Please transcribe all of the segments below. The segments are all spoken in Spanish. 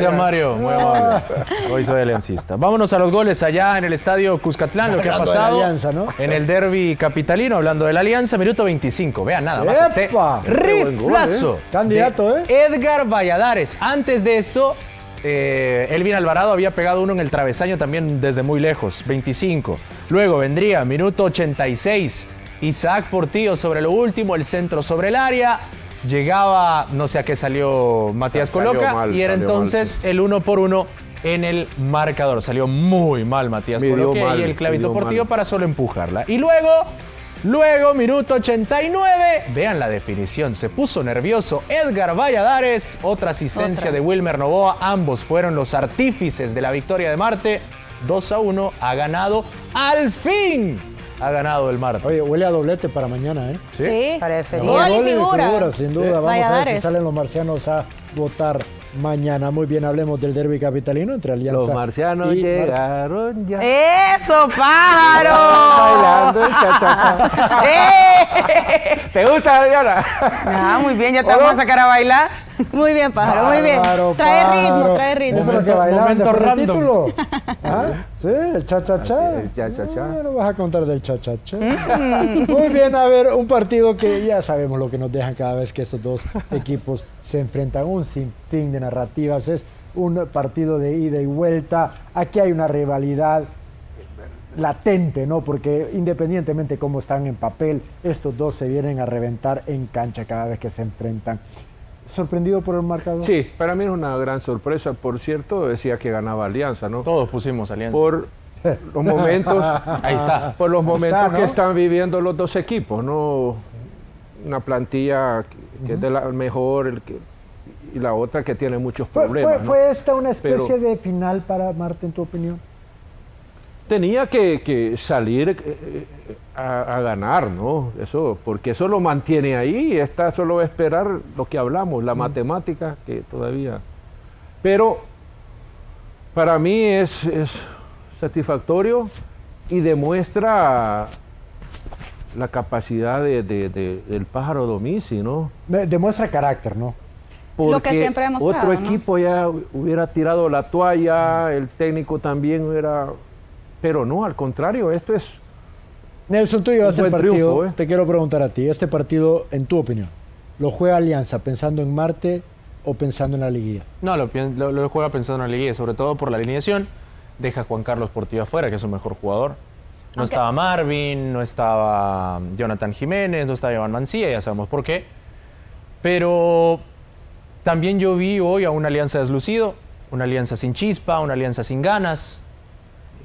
Gracias, Mario. Muy amable. Hoy soy aliancista. Vámonos a los goles allá en el estadio Cuscatlán, lo que ha pasado Alianza, ¿no? en el derby capitalino, hablando de la Alianza, minuto 25. Vean nada más este riflazo. Candidato, de ¿eh? Edgar Valladares. Antes de esto, eh, Elvin Alvarado había pegado uno en el travesaño también desde muy lejos, 25. Luego vendría minuto 86. Isaac Portillo sobre lo último, el centro sobre el área. Llegaba, no sé a qué salió Matías Salió Coloca, mal, y era mal, entonces el uno por uno en el marcador. Salió muy mal Matías Coloca mal, y el clavito Portillo para solo empujarla. Y luego, luego, minuto 89, vean la definición, se puso nervioso Edgar Valladares, otra asistencia Otra. de Wilmer Novoa, ambos fueron los artífices de la victoria de Marte. 2 a 1, ha ganado al fin. Ha ganado el Marte. Oye, huele a doblete para mañana, ¿eh? Sí. Parece. Gol Gol y y figura. sin duda. Vamos a ver si salen los marcianos a votar mañana. Muy bien, hablemos del derby capitalino entre Alianza Los marcianos y Mar- llegaron ya. ¡Eso, pájaro! Bailando el cha-cha-cha. ¡Eh! ¿Te gusta, Diana? Ah, muy bien, ya te ¿O no? vamos a sacar a bailar. Muy bien, pájaro, muy bien. Trae pájaro. ritmo, trae ritmo. Eso es lo que bailaban después del título. ¿Ah? Sí, el cha-cha-cha. El cha-cha-cha. No, no vas a contar del cha-cha-cha. Muy bien, a ver, un partido que ya sabemos lo que nos dejan cada vez que estos dos equipos se enfrentan. Un sinfín de narrativas. Es un partido de ida y vuelta. Aquí hay una rivalidad latente, ¿no? Porque independientemente cómo están en papel, estos dos se vienen a reventar en cancha cada vez que se enfrentan. ¿Sorprendido por el marcador? Sí, para mí es una gran sorpresa. Por cierto, decía que ganaba Alianza, ¿no? Todos pusimos alianza. Por los momentos, Ahí está. por los momentos está, ¿no? que están viviendo los dos equipos, ¿no? Una plantilla que, es de la mejor el que- y la otra que tiene muchos ¿Fue, problemas. fue- ¿no? fue esta una especie Pero- de final para Marte, en tu opinión? Tenía que, que salir eh, eh, a, a ganar, ¿no? Eso, porque eso lo mantiene ahí y está solo a esperar lo que hablamos, la matemática que todavía. Pero para mí es, es satisfactorio y demuestra la capacidad de- de- de- del pájaro Domici, ¿no? Demuestra carácter, ¿no? Lo que siempre demostrado, Otro ¿no? equipo ya hubiera tirado la toalla, el técnico también hubiera... Pero no, al contrario, esto es... Nelson, tú llevaste el partido. triunfo, ¿eh? Te quiero preguntar a ti, este partido, en tu opinión, ¿lo juega Alianza pensando en Marte o pensando en la liguilla? No, lo, pien- lo- lo juega pensando en la liguilla, sobre todo por la alineación. Deja a Juan Carlos Portillo afuera, que es su mejor jugador. No estaba Marvin, no estaba Jonathan Jiménez, no estaba Iván Mancilla, ya sabemos por qué. Pero también yo vi hoy a una alianza deslucido, una alianza sin chispa, una alianza sin ganas.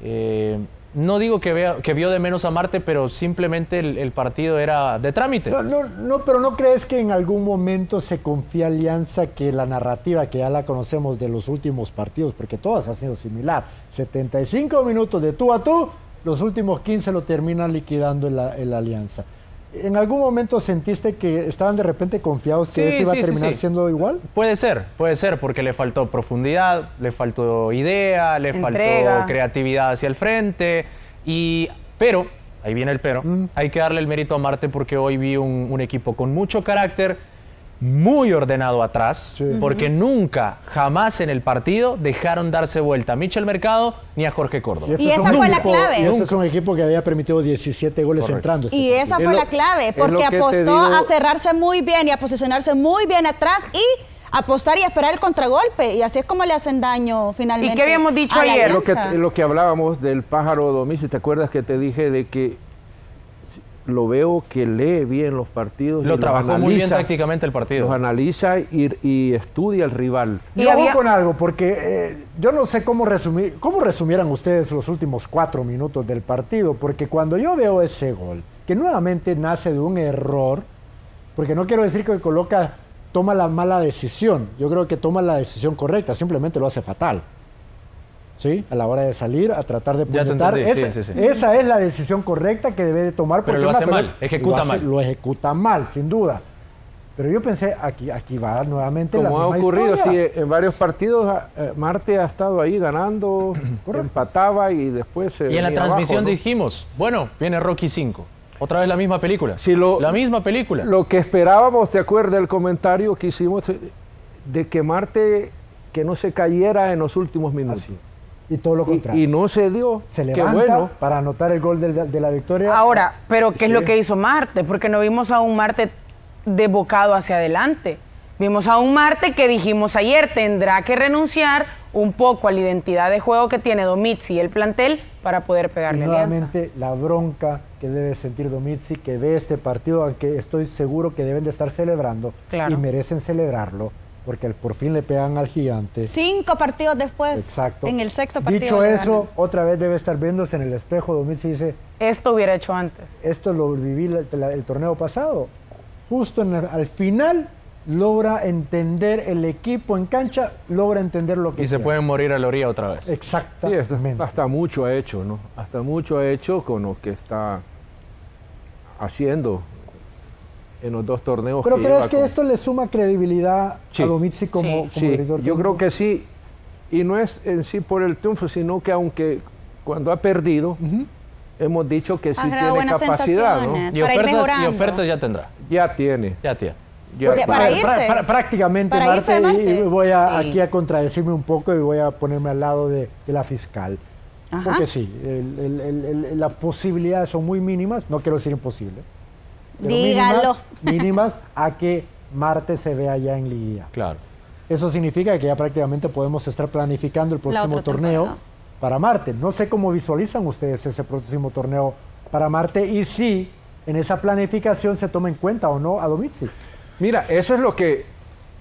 Eh, no digo que, vea, que vio de menos a Marte, pero simplemente el, partido era de trámite. No, no, no, pero ¿no crees que en algún momento se confía Alianza que la narrativa que ya la conocemos de los últimos partidos, porque todas han sido similar, 75 minutos de tú a tú, los últimos 15 lo terminan liquidando en la Alianza. ¿En algún momento sentiste que estaban de repente confiados que Sí, eso iba sí, a terminar sí. siendo igual? Puede ser, puede ser, porque le faltó profundidad, le faltó idea, le Entrega. faltó creatividad hacia el frente. Y, pero, ahí viene el pero, hay que darle el mérito a Marte porque hoy vi un, un equipo con mucho carácter, muy ordenado atrás, Sí. porque nunca, jamás en el partido dejaron darse vuelta a Michel Mercado ni a Jorge Córdoba. Y es esa fue la clave. Y Nunca. es un equipo que había permitido 17 goles Correcto. entrando. este Y partido. esa Es fue lo- la clave, porque apostó digo. a cerrarse muy bien y a posicionarse muy bien atrás y apostar y esperar el contragolpe. Y así es como le hacen daño finalmente. ¿Y qué habíamos dicho ayer? Lo que, lo que hablábamos del pájaro Domici, ¿te acuerdas que te dije de que lo veo que lee bien los partidos? y Lo los trabajó muy bien analiza, tácticamente el partido. Los analiza y, y estudia el rival. Y ojo había- con algo, porque eh, yo no sé cómo resumir, cómo resumieran ustedes los últimos cuatro minutos del partido, porque cuando yo veo ese gol, que nuevamente nace de un error, porque no quiero decir que Coloca toma la mala decisión, yo creo que toma la decisión correcta, simplemente lo hace fatal. ¿Sí? A la hora de salir, a tratar de puñetar. entendí, Esa, sí, sí, sí. esa es la decisión correcta que debe de tomar. Pero porque lo una hace mal, ejecuta lo hace- mal. Lo ejecuta mal, sin duda. Pero yo pensé, aquí, aquí va nuevamente la Como ha misma ocurrido, sí, en varios partidos, eh, Marte ha estado ahí ganando, empataba y después se Y en la transmisión abajo, ¿no? dijimos, bueno, viene Rocky 5. Otra vez la misma película. Sí, lo- la misma película. Lo que esperábamos, ¿te acuerdas del comentario que hicimos eh, de que Marte que no se cayera en los últimos minutos. Así. Y todo lo Y, contrario. y no se dio. se Qué levanta bueno. para anotar el gol de, de la victoria. Ahora, pero ¿qué es lo que hizo Marte? Porque no vimos a un Marte desbocado hacia adelante. Vimos a un Marte que dijimos ayer tendrá que renunciar un poco a la identidad de juego que tiene Domitzi y el plantel para poder Y pegarle a Alianza. nuevamente la bronca que debe sentir Domitzi, que ve este partido, aunque estoy seguro que deben de estar celebrando Claro. y merecen celebrarlo, porque por fin le pegan al gigante. Cinco partidos después. Exacto. En el sexto partido. Dicho eso, ganan. otra vez debe estar viéndose en el espejo. Domitzi dice, Esto hubiera hecho antes. esto lo viví la- la- el, torneo pasado. Justo en el- al final logra entender el equipo en cancha, logra entender lo que Y se pueden morir a la orilla otra vez. Sí, hasta, Exactamente. hasta mucho ha hecho, ¿no? Hasta mucho ha hecho con lo que está haciendo en los dos torneos. Pero que ¿crees que con- esto le suma credibilidad Sí. a Domitzi como, Sí. como Sí, director yo creo que sí. Y no es en sí por el triunfo, sino que aunque cuando ha perdido, hemos dicho que sí tiene capacidad, ¿no? Y ofertas, y ofertas ya tendrá. Ya tiene. Ya tiene. ya Porque tiene. para irse. prácticamente, Para irse Marte, y- Marte. voy a, Sí. aquí a contradecirme un poco y voy a ponerme al lado de, de la fiscal. Ajá. Porque sí, el- el- el- el- las posibilidades son muy mínimas, no quiero decir imposible. Pero Dígalo. Mínimas, mínimas a que Marte se vea ya en liguilla. Claro. Eso significa que ya prácticamente podemos estar planificando el próximo torneo temporada. para Marte. No sé cómo visualizan ustedes ese próximo torneo para Marte y si en esa planificación se toma en cuenta o no a Domitzi. Mira, eso es lo que,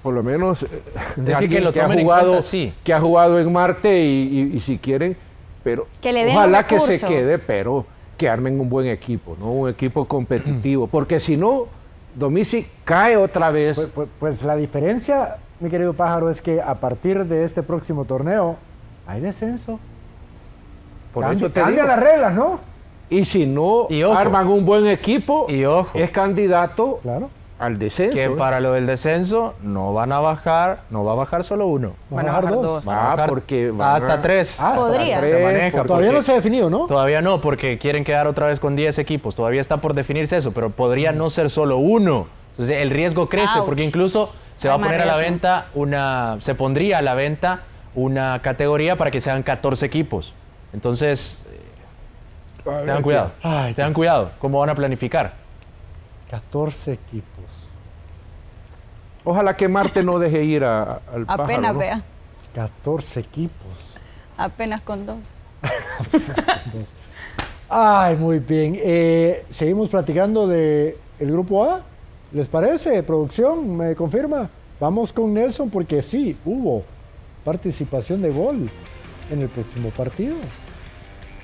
por lo menos, eh, de alguien que lo ha tomen en jugado, cuenta, sí. que ha jugado en Marte y, y- y si quieren, pero Que le den ojalá que se quede, pero que armen un buen equipo, ¿no? Un equipo competitivo, porque si no, Domici cae otra vez. Pues, pues- pues la diferencia, mi querido pájaro, es que a partir de este próximo torneo hay descenso. por eso te cambia digo. las reglas, ¿no? Y si no Y arman un buen equipo, Y ojo. es candidato Claro. Al descenso. Que ¿eh? para lo del descenso no van a bajar, no va a bajar solo uno. Van Van a bajar bajar dos. Van Ah, bajar porque van hasta a- tres. Ah, hasta Podría. tres, Se maneja, porque- Todavía no se ha definido, ¿no? Todavía no, porque quieren quedar otra vez con 10 equipos. Todavía está por definirse eso, pero podría no ser solo uno. Entonces el riesgo crece Ouch. porque incluso se va a poner a la venta una, se pondría a la venta una categoría para que sean 14 equipos. Entonces, ver, tengan cuidado. Ay, tengan cuidado cómo van a planificar. 14 equipos. Ojalá que Marte no deje ir a- al pájaro, Apenas ¿no? vea. 14 equipos. Apenas con dos. Entonces, ay, muy bien. Eh, Seguimos platicando de el grupo A. ¿Les parece? Producción, ¿me confirma? Vamos con Nelson porque sí, hubo participación de gol en el próximo partido.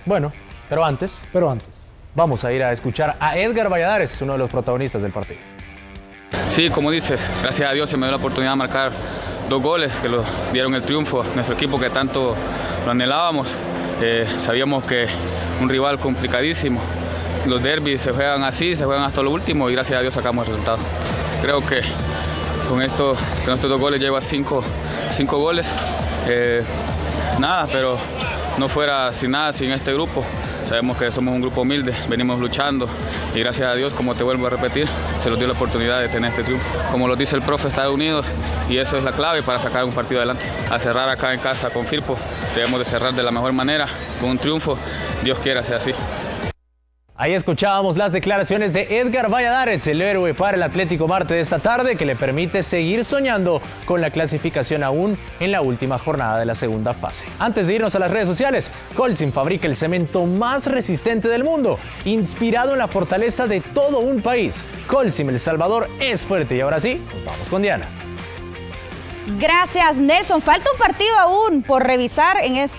Bueno, pero antes Pero antes. Vamos a ir a escuchar a Edgar Valladares, uno de los protagonistas del partido. Sí, como dices, gracias a Dios se me dio la oportunidad de marcar dos goles que lo dieron el triunfo a nuestro equipo que tanto lo anhelábamos. Eh, sabíamos que un rival complicadísimo. Los derbis se juegan así, se juegan hasta lo último y gracias a Dios sacamos el resultado. Creo que con, esto, con estos dos goles llevo a cinco, cinco goles. Eh, nada, pero no fuera sin nada, sin este grupo. Sabemos que somos un grupo humilde, venimos luchando y gracias a Dios, como te vuelvo a repetir, se nos dio la oportunidad de tener este triunfo. Como lo dice el profe, Estados Unidos y eso es la clave para sacar un partido adelante. A cerrar acá en casa con Firpo, debemos de cerrar de la mejor manera, con un triunfo, Dios quiera sea así. Ahí escuchábamos las declaraciones de Edgar Valladares, el héroe para el Atlético Marte de esta tarde, que le permite seguir soñando con la clasificación aún en la última jornada de la segunda fase. Antes de irnos a las redes sociales, Colsin fabrica el cemento más resistente del mundo, inspirado en la fortaleza de todo un país. Colsim El Salvador es fuerte y ahora sí, nos vamos con Diana. Gracias, Nelson. Falta un partido aún por revisar en este.